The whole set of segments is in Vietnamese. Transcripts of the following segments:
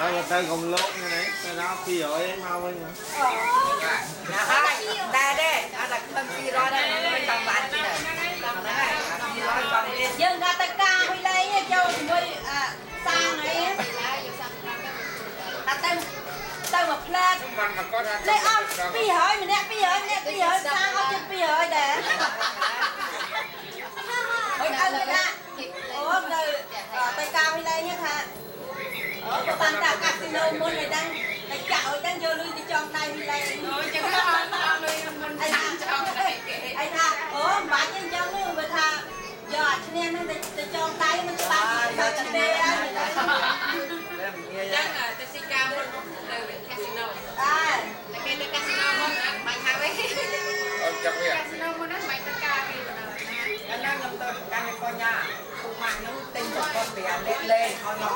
Đây là tay gồng lộn như này, tay đó phi ở em mau anh hả? ណាហើយតែទេអត់តែខ្ញុំ200ដែរមិនចង់បានទេហ្នឹងហើយ200បងនេះ យើងថាទៅការហុយលេងចូលជាមួយអាសាងអីថាទៅទៅមកផ្ បានតែកាស៊ីណូមុនឲ្យដឹងតែចាក់ឲ្យដឹងយកលុយទៅចងដៃវិលៃអូចឹងថាអត់បានលុយមុនឯងចងដៃគេឯងថាអូមិនបាច់ទេចឹងមើលថាយកអាឈ្នះហ្នឹងទៅចងដៃមិនច្បាស់ថាទៅទេហើយចឹងទៅស៊ីកាមុនទៅកាស៊ីណូអើតែគេទៅកាស៊ីណូមុនអត់បាច់ហើយអូចាប់វាកាស៊ីណូមុនហ្នឹងបាច់ទៅការវាបណ្ដោយណាឥឡូវខ្ញុំទៅកាន់កញ្ញាគុំម៉ាក់ហ្នឹងទិញប្រព័ន្ធ5លេខលេខឲ្យខ្ញុំ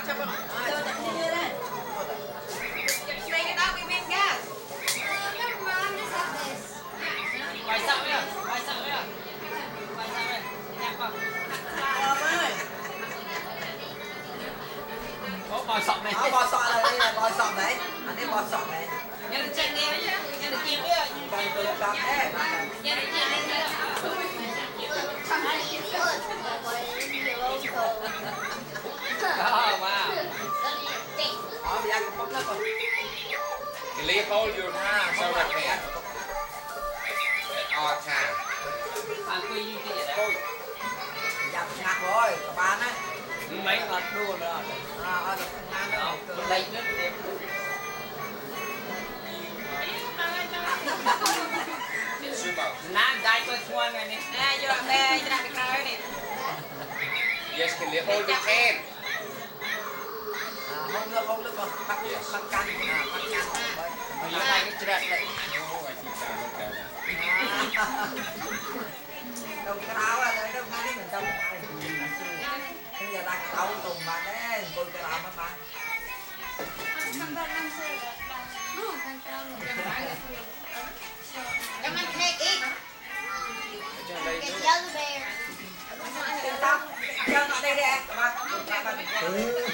À? À? bò sọt này. Ờ, bò sọt này đây là bò sọt đấy anh ấy bò sọt này. Nhà được chen nghe nhá nhà được chèn đấy nhà được chèn đấy ยังครบแล้วก่อน Delete hold your hand so that man ออกค่ะ Bạn quy như thế này đấy. จับหนักเลยกระบาลนะ dạ, dạ, Mấy ờ, lần đua ờ, ờ, rồi เอาเอาจากทางานเอา Nó lấy nước đẹp ชื่อเปล่า Nam dạy tôi xuân này nè. แม่โยนแม่จะได้ไปขายนี่ Yes Delete hold your hand hơn nước hơn nước còn bắt bắt căn à bắt căn bây giờ này cái trệt lại đồng cáo là đấy đồng cáo mình trong này bây giờ ta tàu tùng mà đấy tôi cái làm mà bạn Come on, take it. Get yellow bear. Chân ở đây đây, các bạn.